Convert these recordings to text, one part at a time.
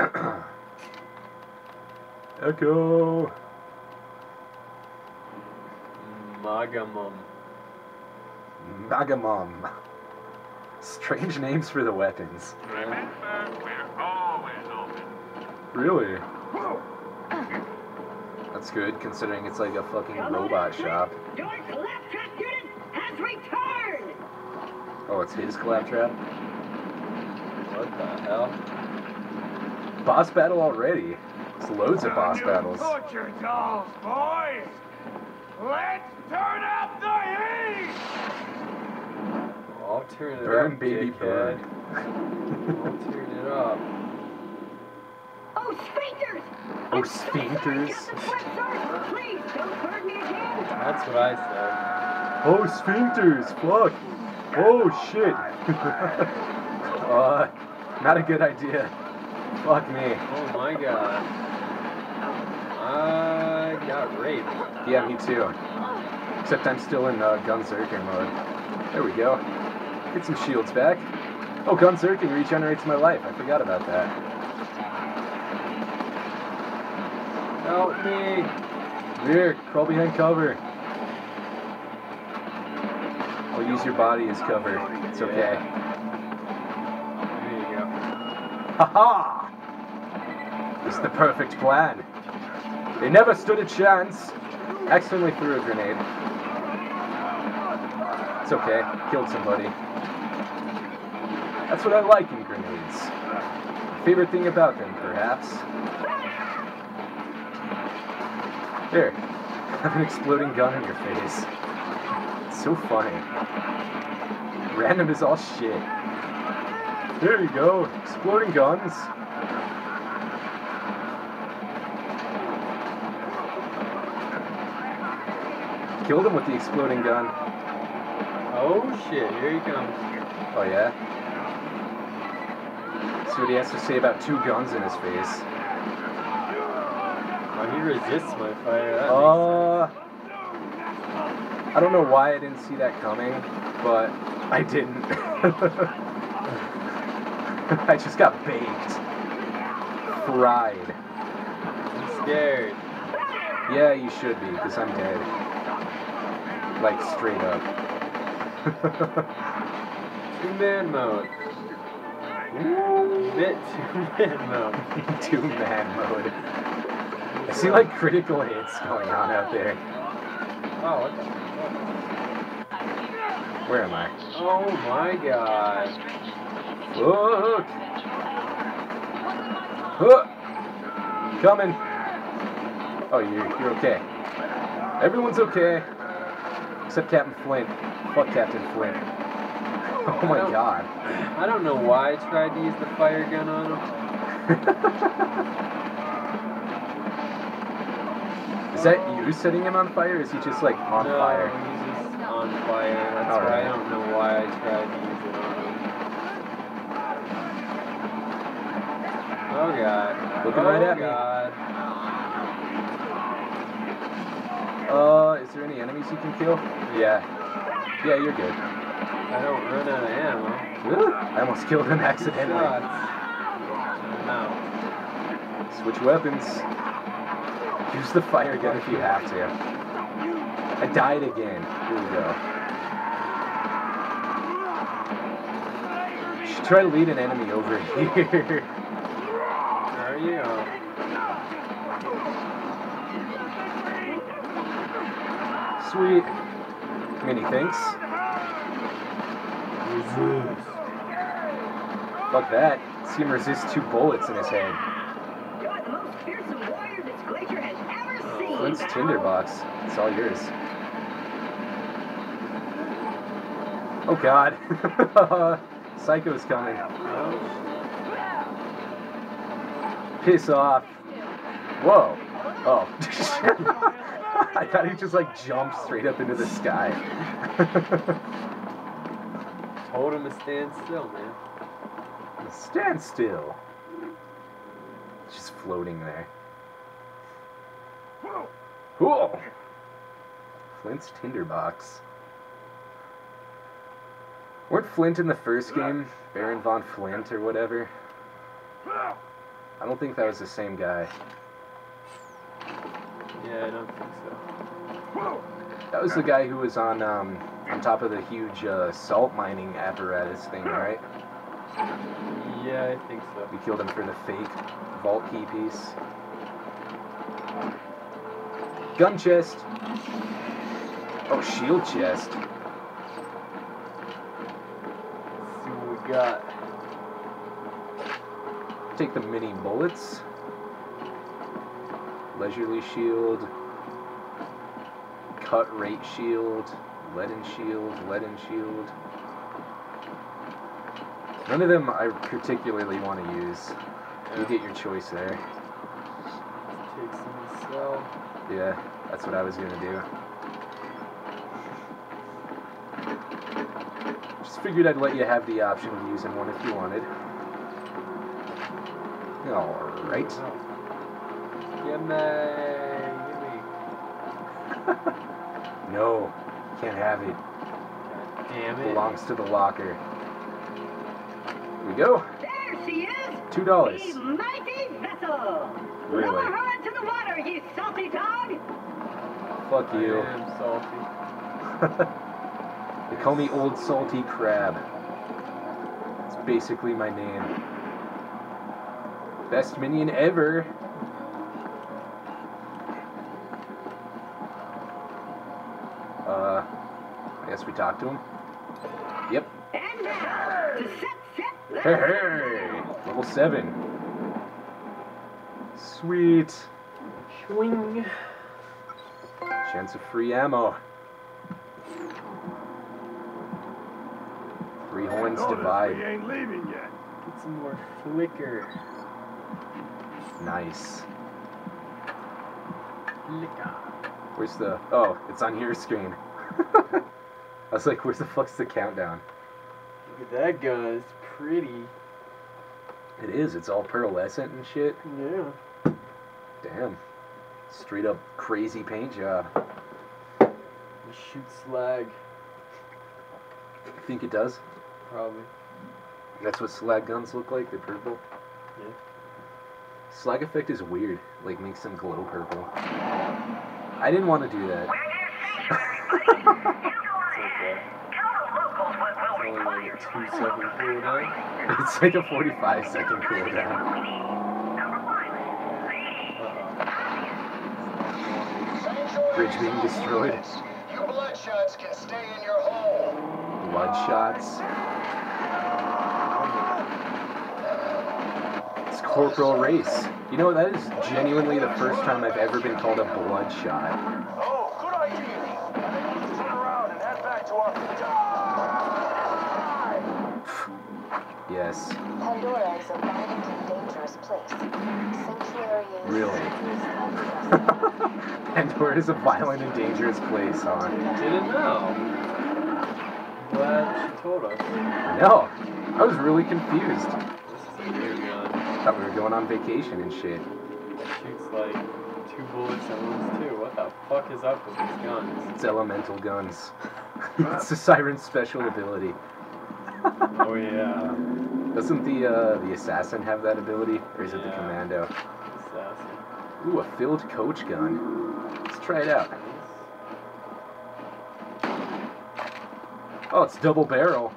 Echo. Magamum. Magamum. Strange names for the weapons. Remember, we're always open. Really? That's good, considering it's like a fucking robot shop. Your claptrap unit has returned! Oh, it's his claptrap? What the hell? Boss battle already. There's loads of boss battles. Put your dolls, boys. Let's turn up the heat. I'll turn it Burn, up, baby, dickhead. burn. I'll turn it up. Oh, sphincters! Oh, I'm sphincters. Captain Please, don't burn me again! That's what I said. Oh, sphincters! Fuck! Oh, shit! uh, not a good idea. Fuck me. Oh my god. I got raped. Yeah, me too. Except I'm still in uh, Gunzerker mode. There we go. Get some shields back. Oh, Gunzerking regenerates my life. I forgot about that. Help me. Here, crawl behind cover. I'll use your body as cover. It's okay. There you go. Haha! This is the perfect plan. They never stood a chance. Accidentally threw a grenade. It's okay. Killed somebody. That's what I like in grenades. Favorite thing about them, perhaps. There. Have an exploding gun in your face. It's so funny. Random is all shit. There you go. Exploding guns. Killed him with the exploding gun. Oh shit, here he comes. Oh yeah? See what he has to say about two guns in his face. Oh, he resists my fire. That Uh, I don't know why I didn't see that coming, but I didn't. I just got baked. Fried. I'm scared. Yeah, you should be, because I'm dead. Like, straight up. Two man mode. Bit two man mode. Two man mode. I see like critical hits going on out there. Oh, what the fuck? Where am I? Oh my god. Look! Look! Coming! Oh, you're, you're okay. Everyone's okay. Except Captain Flynt. Fuck Captain Flynt. Oh my god. I don't know why I tried to use the fire gun on him. Is that you setting him on fire? Is he just like on no, fire? he's just on fire. That's why Alright. I don't know why I tried to use it on him. Oh god. Looking oh, right at me. god. Uh, is there any enemies you can kill? Yeah. Yeah, you're good. I don't run out of ammo. Really? I almost killed him accidentally. No. Switch weapons. Use the fire gun if you have to. I died again. Here we go. Should try to lead an enemy over here. There you Sweet. Many thanks. Fuck that. See him resist two bullets in his head. You're the most fearsome warrior this glacier has ever oh, seen! Flynt's tinderbox. It's all yours. Oh god. Psycho's coming. Piss off. Whoa. Oh. I thought he just like jumped straight up into the sky. Told him to stand still, man. Stand still. Just floating there. Whoa. Flynt's tinderbox. Weren't Flynt in the first game? Baron von Flint or whatever? I don't think that was the same guy. Yeah, I don't think so. That was the guy who was on um, on top of the huge uh, salt mining apparatus thing, right? Yeah, I think so. We killed him for the fake vault key piece. Gun chest. Oh, shield chest. Let's see what we got. Take the mini bullets. Leisurely shield. Cut rate shield. Leaden shield. Leaden shield. None of them I particularly want to use. You get your choice there. Take some to. Yeah, that's what I was gonna do. Just figured I'd let you have the option of using one if you wanted. Alright. Oh. Gimme! Uh, Gimme! No, can't have it. God damn it. Belongs to the locker. Here we go. There she is! Two dollars. The mighty vessel! Really? Lower her into the water, you salty dog! Fuck I you. am salty. they call me Old Salty Crab. It's basically my name. Best minion ever. Uh, I guess we talked to him. Yep. And now, to set, set, Hey, hey! Level 7. Sweet. Swing. Chance of free ammo. Three horns Notice divide. We ain't leaving yet. Get some more flicker. Nice. Flicker. Where's the. Oh, it's on your screen. I was like, where's the fuck's the countdown? Look at that gun. It's pretty. It is, it's all pearlescent and shit. Yeah. Damn. Straight up crazy paint job. It shoots slag. I think it does. Probably. That's what slag guns look like, they're purple. Yeah. Slag effect is weird, like makes them glow purple. I didn't want to do that. It's okay. It's only like a two second cooldown. It's like a 45 second cooldown. Bridge being destroyed. You bloodshots can stay in your hole. Bloodshots. It's Corporal Reiss. You know, that is genuinely the first time I've ever been called a bloodshot. Oh, and head back to our Yes. Pandora is a violent and dangerous place. Sanctuary is. Really? Pandora is a violent and dangerous place, huh? Didn't know. Glad she told us. No, I was really confused. This is a new gun. Thought we were going on vacation and shit. It shoots like two bullets at once too. What the fuck is up with these guns? It's elemental guns. it's a siren's special ability. Oh yeah. Doesn't the uh, the assassin have that ability, or is it the commando? Assassin. Ooh, a filled coach gun. Let's try it out. Oh, it's double barrel.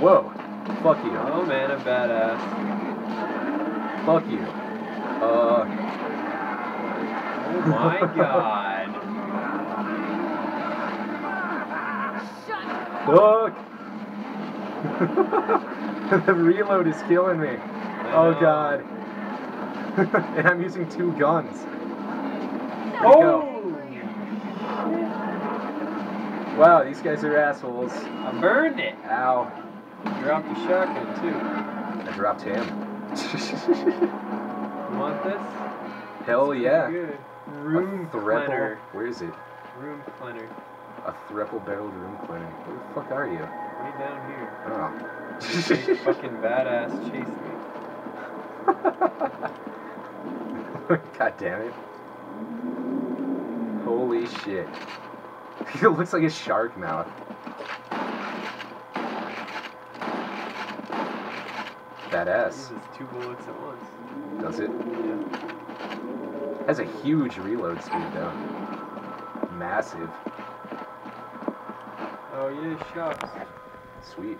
Whoa. Fuck you. Oh man, a badass. Fuck you. Uh, Oh my god. fuck. the reload is killing me. Oh god. and I'm using two guns. Go? Oh! Wow, these guys are assholes. I burned it. Ow. Dropped the shotgun too. I dropped him. You want this? Hell yeah. Good. Room threple. cleaner. Where is it? Room cleaner. A threple barreled room cleaner. Where the fuck are you? Way down here. Oh. Fucking badass chase me. God damn it. Holy shit. it looks like a shark mouth. Badass. Uses two bullets at once. Does it? Yeah. Has a huge reload speed though. Massive. Oh yeah, shucks. Sweet.